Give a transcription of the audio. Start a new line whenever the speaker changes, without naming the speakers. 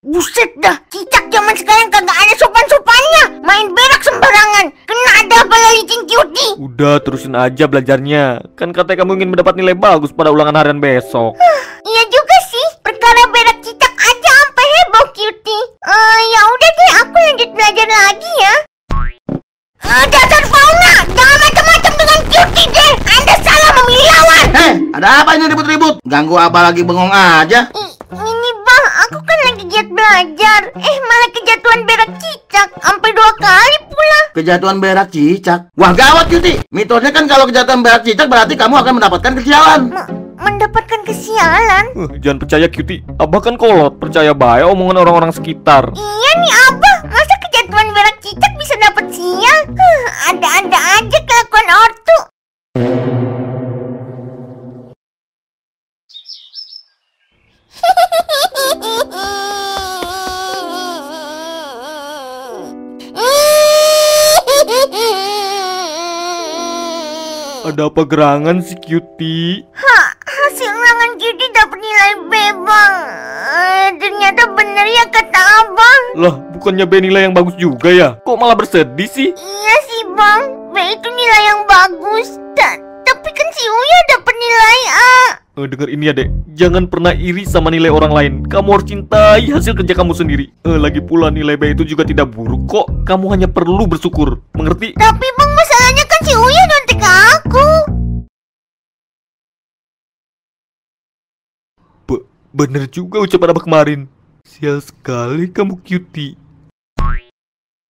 Buset dah, cicak zaman sekarang kagak ada sopan-sopannya. Main berak sembarangan. Kena ada apa licin cutie.
Udah terusin aja belajarnya. Kan katanya kamu ingin mendapat nilai bagus pada ulangan harian besok.
Iya juga sih, perkara berak cicak aja sampai heboh cutie. Eh, ya udah deh, aku lanjut belajar lagi ya. Eh, dasar fauna, jangan macam-macam dengan cutie deh. Anda salah memilih lawan.
Hei, ada apa ini ribut-ribut? Ganggu apa lagi bengong aja?
Ih, ini bang, aku kan belajar. Eh, malah kejatuhan berak cicak. Sampai dua kali pula.
Kejatuhan berak cicak. Wah gawat Cuti. Mitosnya kan kalau kejatuhan berak cicak berarti kamu akan mendapatkan kesialan.
Me- mendapatkan kesialan.
Uh, jangan percaya cutie. Abah kan kolot. Percaya baik omongan orang-orang sekitar.
Iya nih abah, masa kejatuhan berak cicak bisa dapat sial? Huh, ada-ada aja
Ada apa gerangan sih cutie?
Hah, hasil ulangan judi dapat nilai B bang. Eh, ternyata bener ya kata abang.
Lah, bukannya B nilai yang bagus juga ya? Kok malah bersedih sih?
Iya sih bang, B itu nilai yang bagus. Ta- tapi kan si Uya dapat nilai A.
Eh, denger ini ya dek, jangan pernah iri sama nilai orang lain. Kamu harus cintai hasil kerja kamu sendiri. Eh, lagi pula nilai B itu juga tidak buruk kok. Kamu hanya perlu bersyukur. Mengerti?
Tapi bang masalahnya kan si Uya nyontek
bener juga ucapan abah kemarin. Sial sekali kamu cutie.